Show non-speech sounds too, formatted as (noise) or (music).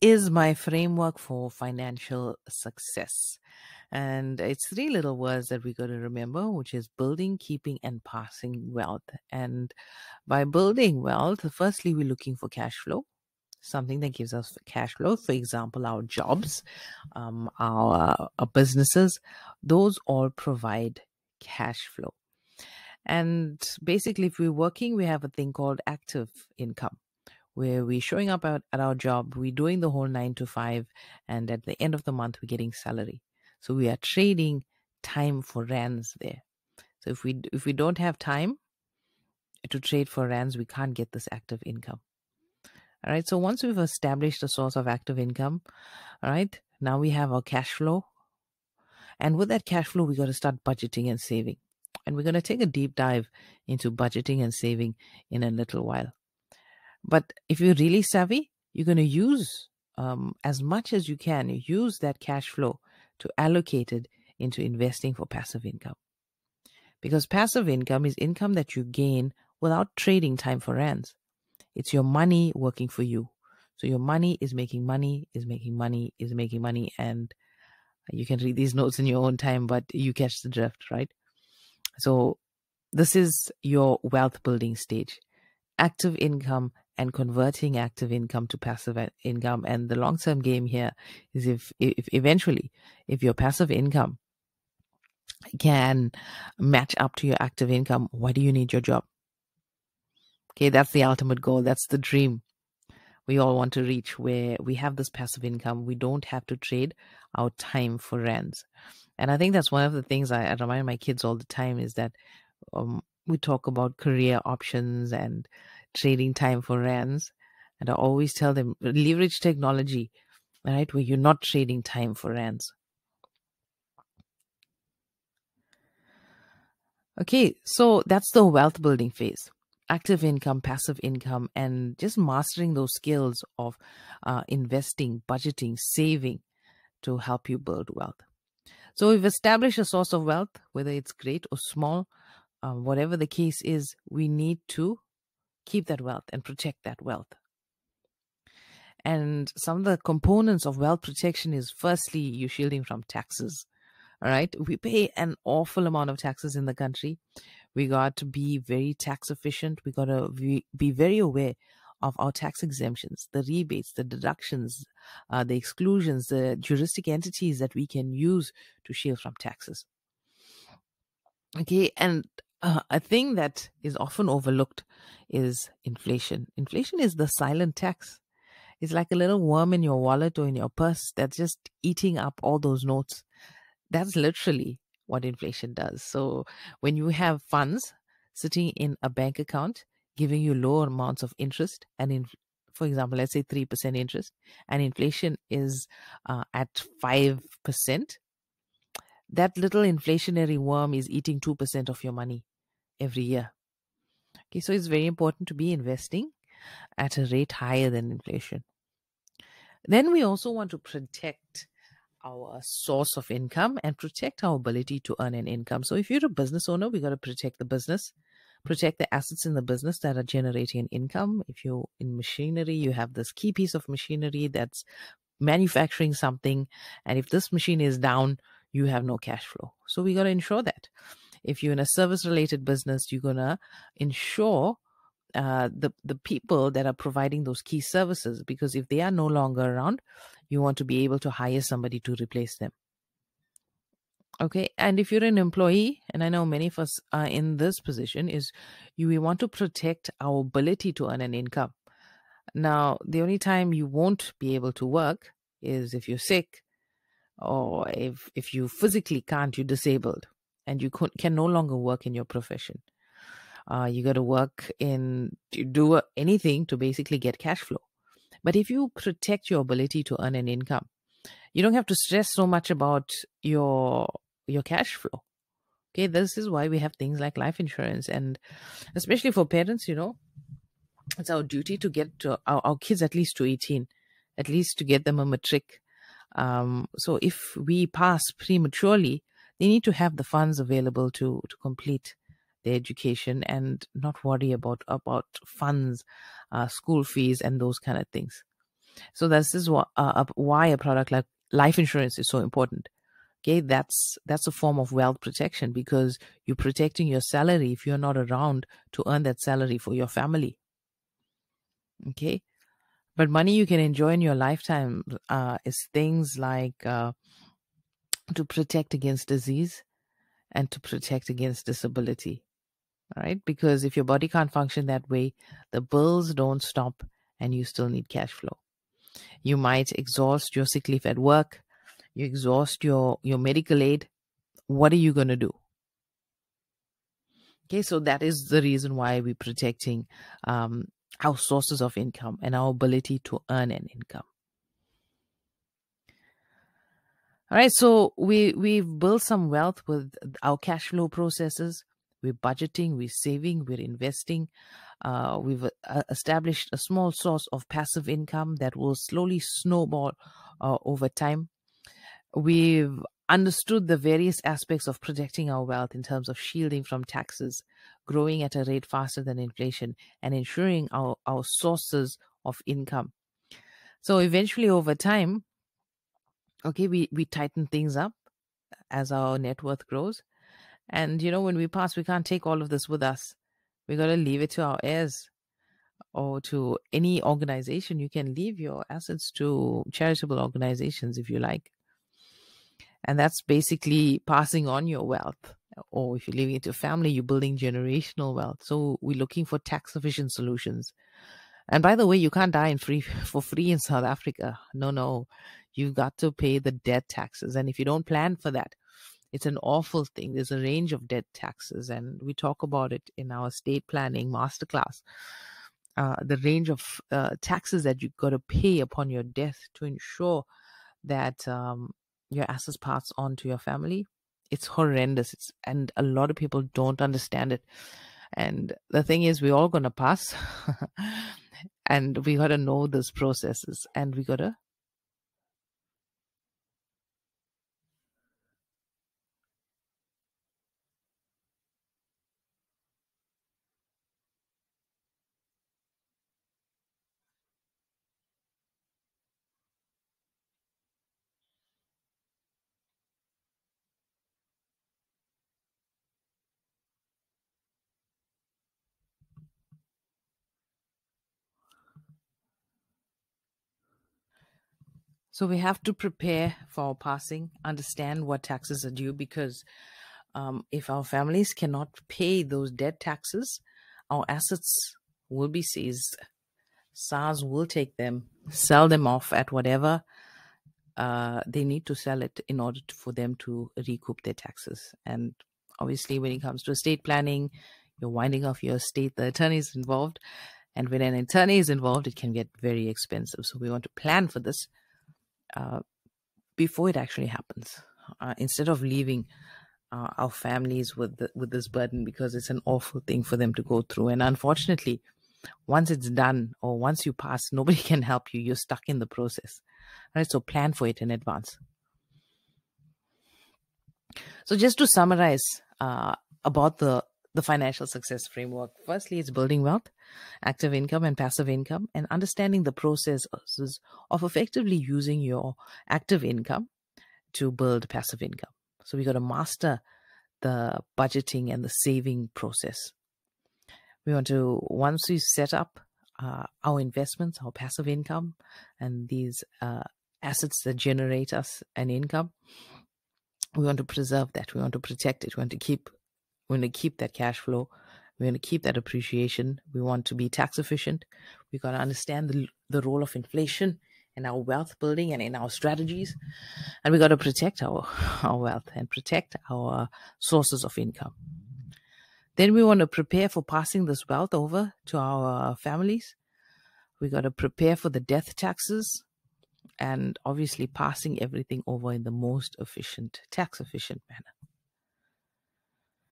is my framework for financial success. And it's three little words that we got to remember, which is building, keeping, and passing wealth. And by building wealth, firstly, we're looking for cash flow, something that gives us cash flow. For example, our jobs, um, our, our businesses, those all provide cash flow. And basically, if we're working, we have a thing called active income where we're showing up at, at our job, we're doing the whole nine to five, and at the end of the month, we're getting salary. So we are trading time for rands there. So if we if we don't have time to trade for rands, we can't get this active income. All right. So once we've established a source of active income, all right, now we have our cash flow. And with that cash flow, we got to start budgeting and saving. And we're going to take a deep dive into budgeting and saving in a little while. But if you're really savvy, you're going to use um, as much as you can, use that cash flow to allocate it into investing for passive income. Because passive income is income that you gain without trading time for rands. It's your money working for you. So your money is making money, is making money, is making money. And you can read these (laughs) notes in your own time, but you catch the drift, right? So this is your wealth building stage. Active income and converting active income to passive income. And the long term game here is if, if eventually, if your passive income can match up to your active income, why do you need your job? Okay, that's the ultimate goal. That's the dream we all want to reach where we have this passive income. We don't have to trade our time for rands. And I think that's one of the things I, I remind my kids all the time is that um, we talk about career options and trading time for rands. And I always tell them leverage technology, right? Where you're not trading time for rands. Okay, so that's the wealth building phase active income, passive income, and just mastering those skills of uh, investing, budgeting, saving to help you build wealth. So we've established a source of wealth, whether it's great or small, uh, whatever the case is, we need to keep that wealth and protect that wealth. And some of the components of wealth protection is firstly, you're shielding from taxes. All right. We pay an awful amount of taxes in the country. We got to be very tax efficient. We got to be very aware of our tax exemptions, the rebates, the deductions, uh, the exclusions, the juristic entities that we can use to shield from taxes. Okay. And uh, a thing that is often overlooked is inflation. Inflation is the silent tax. It's like a little worm in your wallet or in your purse that's just eating up all those notes. That's literally what inflation does. So when you have funds sitting in a bank account giving you lower amounts of interest and in for example let's say 3% interest and inflation is uh, at 5% that little inflationary worm is eating 2% of your money every year. Okay, so it's very important to be investing at a rate higher than inflation. Then we also want to protect our source of income and protect our ability to earn an income. So if you're a business owner, we got to protect the business, protect the assets in the business that are generating an income. If you're in machinery, you have this key piece of machinery that's manufacturing something. And if this machine is down, you have no cash flow. So we got to ensure that. If you're in a service related business, you're going to ensure uh, the the people that are providing those key services because if they are no longer around, you want to be able to hire somebody to replace them. Okay, and if you're an employee, and I know many of us are in this position, is you we want to protect our ability to earn an income. Now, the only time you won't be able to work is if you're sick or if if you physically can't, you're disabled and you can no longer work in your profession. Uh, you got to work in do anything to basically get cash flow. But if you protect your ability to earn an income, you don't have to stress so much about your your cash flow. Okay, this is why we have things like life insurance, and especially for parents, you know, it's our duty to get to our, our kids at least to eighteen, at least to get them a matric. Um, so if we pass prematurely, they need to have the funds available to to complete their education and not worry about about funds, uh, school fees, and those kind of things. So this is what, uh, why a product like life insurance is so important. Okay, that's that's a form of wealth protection because you're protecting your salary if you're not around to earn that salary for your family. Okay, but money you can enjoy in your lifetime uh, is things like uh, to protect against disease and to protect against disability. All right, because if your body can't function that way, the bills don't stop and you still need cash flow. You might exhaust your sick leave at work you exhaust your your medical aid what are you going to do okay so that is the reason why we're protecting um, our sources of income and our ability to earn an income all right so we we've built some wealth with our cash flow processes. We're budgeting we're saving we're investing. Uh, we've uh, established a small source of passive income that will slowly snowball uh, over time. We've understood the various aspects of protecting our wealth in terms of shielding from taxes, growing at a rate faster than inflation, and ensuring our, our sources of income. So eventually, over time, okay, we, we tighten things up as our net worth grows. And, you know, when we pass, we can't take all of this with us. We got to leave it to our heirs or to any organization. You can leave your assets to charitable organizations if you like and that's basically passing on your wealth or if you're leaving it to family you're building generational wealth so we're looking for tax efficient solutions and by the way you can't die in free (laughs) for free in south africa no no you've got to pay the death taxes and if you don't plan for that it's an awful thing. There's a range of death taxes and we talk about it in our estate planning masterclass. Uh, the range of uh, taxes that you've got to pay upon your death to ensure that um, your assets pass on to your family it's horrendous. It's and a lot of people don't understand it. And the thing is we're all going to pass (laughs) and we got to know those processes and we got to So we have to prepare for our passing, understand what taxes are due, because um, if our families cannot pay those debt taxes, our assets will be seized. SARS will take them, sell them off at whatever uh, they need to sell it in order to, for them to recoup their taxes. And obviously, when it comes to estate planning, you're winding off your estate, the attorney is involved. And when an attorney is involved, it can get very expensive. So we want to plan for this uh, before it actually happens, uh, instead of leaving uh, our families with the, with this burden because it's an awful thing for them to go through. And unfortunately, once it's done or once you pass, (laughs) nobody can help you. You're stuck in the process. Right? So plan for it in advance. So just to summarize uh, about the the financial success framework. Firstly, it's building wealth, active income, and passive income, and understanding the processes of effectively using your active income to build passive income. So we got to master the budgeting and the saving process. We want to, once we set up uh, our investments, our passive income, and these uh, assets that generate us an income, we want to preserve that. We want to protect it. We want to keep we want to keep that cash flow. We want to keep that appreciation. We want to be tax efficient. We've got to understand the, the role of inflation in our wealth building and in our strategies. And we've got to protect our, (laughs) our wealth and protect our sources of income. Then we want to prepare for passing this wealth over to our families. We've got to prepare for the death taxes and obviously passing everything over in the most efficient, tax efficient manner.